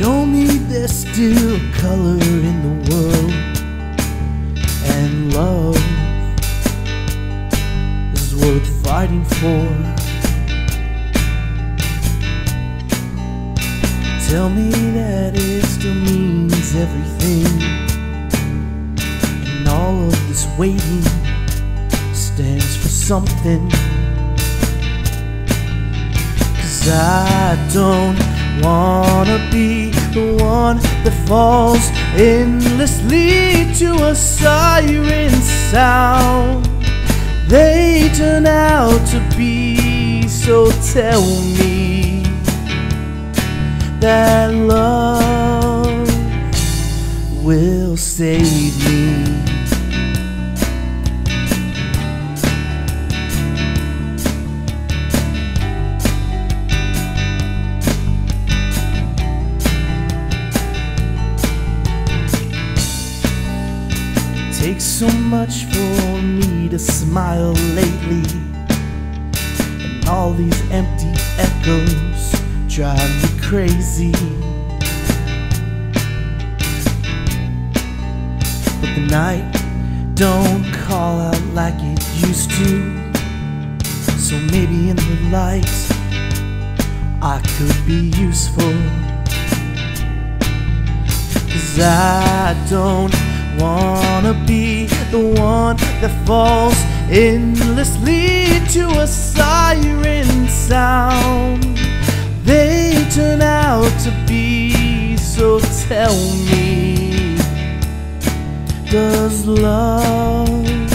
Show me there's still color in the world and love is worth fighting for. Tell me that it still means everything, and all of this waiting stands for something. Cause I don't wanna be the one that falls endlessly to a siren sound. They turn out to be, so tell me that love will save me. Takes so much for me to smile lately. And all these empty echoes drive me crazy. But the night don't call out like it used to. So maybe in the light I could be useful. Cause I don't wanna be the one that falls endlessly to a siren sound. They turn out to be, so tell me, does love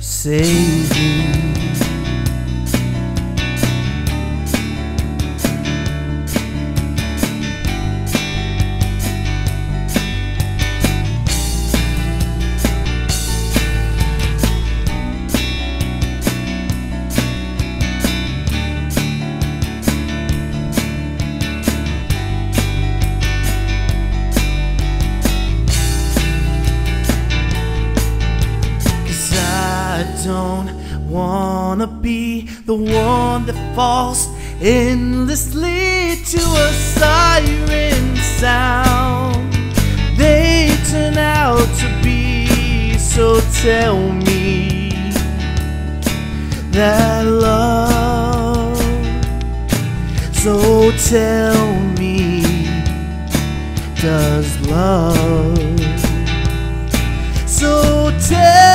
save don't wanna be the one that falls endlessly to a siren sound. They turn out to be, so tell me that love. So tell me, does love? So tell